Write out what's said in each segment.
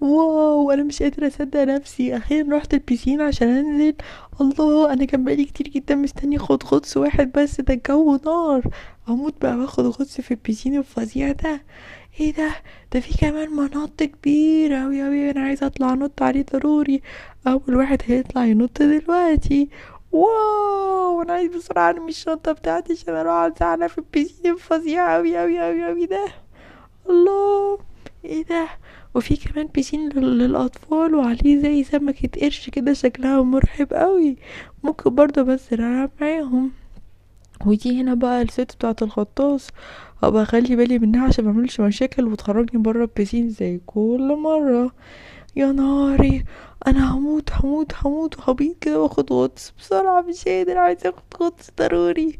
wow أنا مش قادرة أصدق نفسي. أخيرا رحت البيسين عشان أنزل. الله أنا كان بقالي كتير جدا مستني أخد غطس واحد بس. ده الجو نار. أموت بقى باخد غطس في البيسين الفظيع ده. إيه ده؟ ده في كمان مناطق كبيرة أوي أوي أنا عايزة أطلع أنط عليه ضروري. أول واحد هيطلع ينط دلوقتي. wow أنا عايز بسرعة أرمي الشنطة بتاعتي عشان أروح اتزحلق في البيسين الفظيع أوي أوي أوي أوي ده. الله. إيه ده؟ وفي كمان بيسين لل- للأطفال وعليه زي سمكة قرش كده شكلها مرعب قوي. ممكن برضه بس ألعب معاهم. ودي هنا بقى الست بتاعة الغطاس. هبقى أخلي بالي منها عشان معملش مشاكل وتخرجني برا البيسين زي كل مرة. يا ناري أنا هموت هموت هموت وهبيط كده وآخد غطس بسرعة مش قادر عايزة آخد غطس ضروري.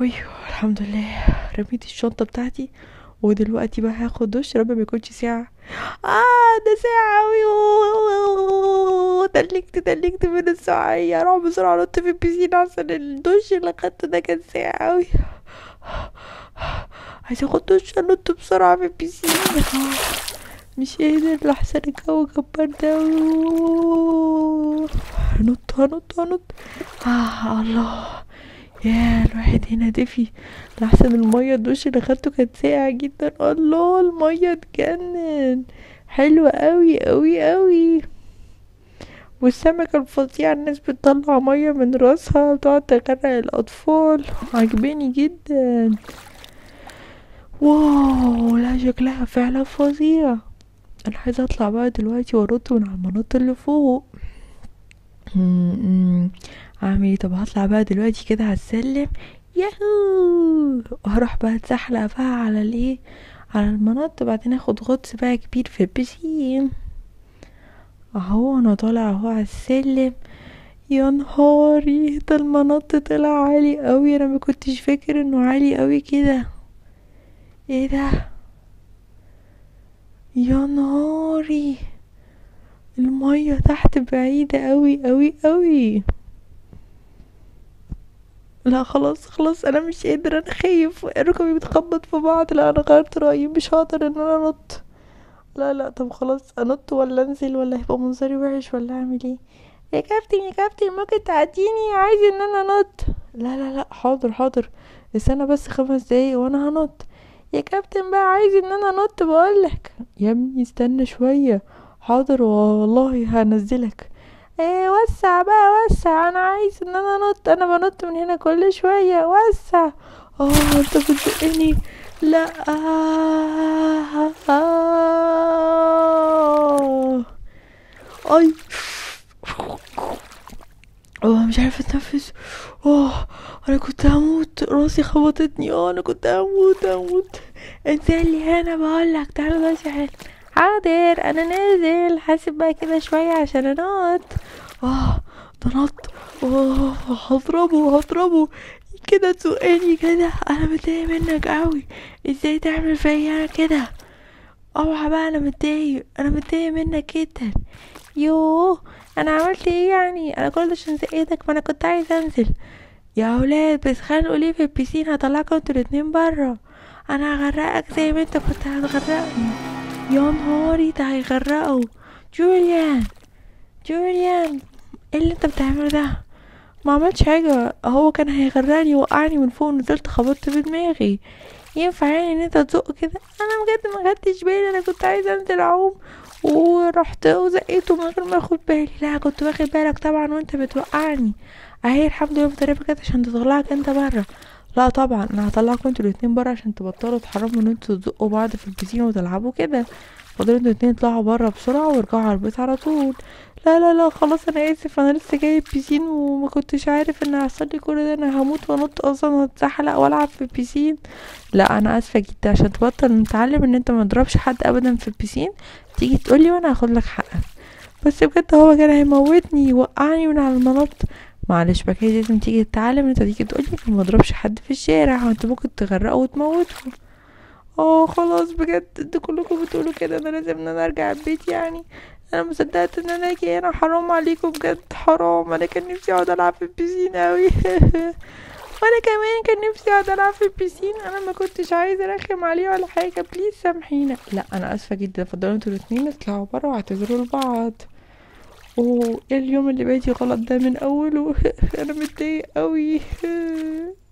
أيوه الحمد لله. رميت الشنطة بتاعتي ودلوقتي بقى هاخد دش ربي ما يكونش ساعة. آه ده ساعة تلجت تلجت من الساعة أروح بسرعة انط في البسين عشان الدش اللي خدته ده كان ساعة أوي. عايزة أخد دش أنط بسرعة في البسين مش قادر لحسن الجو برد أوي. هنط هنط هنط. آه الله. يا الواحد هنا دفي لحسن المية الدش اللي خدته كان ساقع جدا. الله المية تجنن حلوة قوي قوي قوي والسمكة الفظيعة الناس بتطلع مية من راسها وتقعد تغرق الأطفال. عجباني جدا. واو لا شكلها فعلا فظيع. أنا عايزة أطلع بقى دلوقتي وارد من على المناطق اللي فوق. اعمل إيه طب هطلع بقى دلوقتي كده السلم ياهو! وهروح بقى اتزحلق بقى على الايه على المنط بعدين اخد غطس بقى كبير في البسين. اهو أنا طالع اهو على السلم يا نهاري! ده المنط طلع عالي قوي. أنا ما كنتش فاكر انه عالي قوي كده. إيه ده؟ يا نهاري! المية تحت بعيدة قوي قوي قوي لا خلاص خلاص أنا مش قادر أنا خايف. ركبي بتخبط في بعض. لا أنا غيرت رأيي مش هقدر إن أنا أنط. لا لا طب خلاص أنط ولا أنزل ولا هيبقى منظري وحش ولا أعمل إيه؟ يا كابتن يا كابتن ممكن تعديني؟ عايز إن أنا أنط. لا لا لا حاضر حاضر. استنى بس خمس دقايق وأنا هنط. يا كابتن بقى عايز إن أنا أنط بقولك. يا ابني استنى شوية. حاضر والله هنزلك. إيه وسع بقى وسع. أنا عايز إن أنا أنط. أنا بنط من هنا كل شوية. وسع. آه أنت بتزقني لا. آه. آه. اي آه مش عارفه أتنفس. آه أنا كنت هموت. راسي خبطتني. آه أنا كنت هموت هموت. انزل لي هنا بقولك. تعالى بس حالا حاضر أنا نازل. حاسب بقى كده شوية عشان أنط. آه ده نط آه هضربه هضربه. كده تزقني كده. أنا متضايق منك قوي إزاي تعمل فيا كده؟ أوعى بقى أنا متضايق. أنا متضايق منك جدا. يوه أنا عملت إيه يعني؟ أنا كل عشان زقيتك ما أنا كنت عايز أنزل. يا أولاد بتخانقوا ليه في البسين هطلعكم أنتوا الاتنين برا أنا هغرقك زي ما أنت كنت هتغرقني. يا نهاري ده هيغرقوا جوليان جوليان إيه اللي أنت بتعمله ده؟ ما عملتش حاجة. هو كان هيغرقني وقعني من فوق نزلت خبطت في دماغي. ينفع يعني إن أنت تزق كده؟ أنا بجد ما خدتش بالي. أنا كنت عايزة أنزل أعوم ورحت وزقيته من غير ما آخد بالي. لا كنت واخد بالك طبعا وأنت بتوقعني. أهي الحمد لله مدربة كده عشان تطلعك أنت برا لا طبعا أنا هطلعكم أنتوا الاتنين برا عشان تبطلوا تحرموا إن أنتوا تزقوا بعض في البسين وتلعبوا كده. فاضل أنتوا الاتنين اطلعوا برا بسرعة وارجعوا على البيت على طول. لا لا لا خلاص أنا آسف أنا لسه جاي البسين وما كنتش عارف إن هيحصل لي كل ده. أنا هموت وأنط أصلا وأتزحلق وألعب في البسين. لا أنا آسفة جدا عشان تبطل نتعلم إن أنت ما تضربش حد ابدا في البسين. تيجي تقولي وأنا هاخد لك حقك. بس بجد هو كان هيموتني يوقعني من على المنط. معلش بقى هي لازم تيجي تتعلم انت تيجي تقولي ما مضربش حد في الشارع وانت ممكن تغرقه وتموته. آه خلاص بجد أنتوا كلكم بتقولوا كده أنا لازم ان أنا ارجع البيت يعني. أنا مصدقت ان أنا أجي هنا حرام عليكم بجد حرام. أنا كان نفسي اقعد العب في البيسين اوي. وأنا كمان كان نفسي اقعد العب في البيسين أنا ما كنتش عايزة ارخم عليه ولا حاجة. please سامحينا. لا أنا آسفة جدا. فضلوا أنتوا الاثنين اطلعوا بره واعتذروا لبعض. واليوم إيه اللي بيجي غلط ده من أوله؟ أنا متضايق قوي